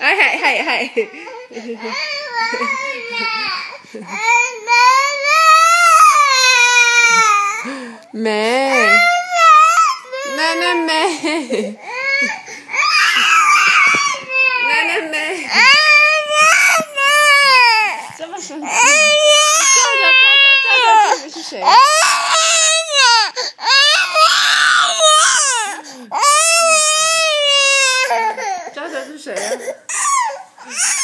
ai mẹ. Mẹ mẹ mẹ. Mẹ mẹ mẹ. Mẹ mẹ mẹ 是谁啊？